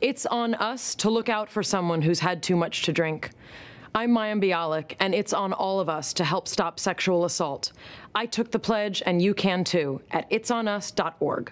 It's on us to look out for someone who's had too much to drink. I'm Mayim Bialik, and it's on all of us to help stop sexual assault. I took the pledge, and you can too, at itsonus.org.